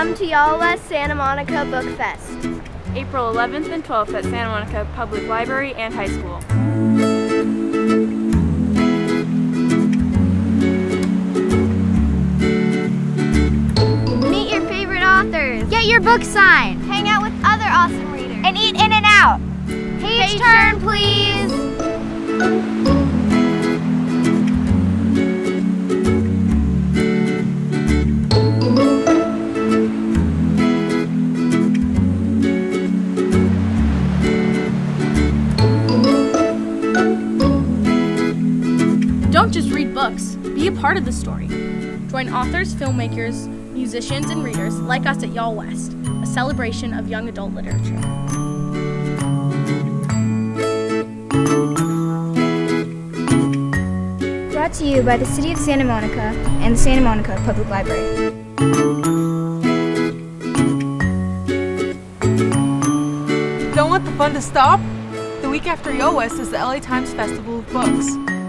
Come to Y'all West Santa Monica Book Fest. April 11th and 12th at Santa Monica Public Library and High School. Meet your favorite authors. Get your book signed. Hang out with other awesome readers. And eat in Don't just read books, be a part of the story. Join authors, filmmakers, musicians, and readers like us at Y'all West, a celebration of young adult literature. Brought to you by the City of Santa Monica and the Santa Monica Public Library. Don't let the fun to stop. The week after Y'all West is the LA Times Festival of Books.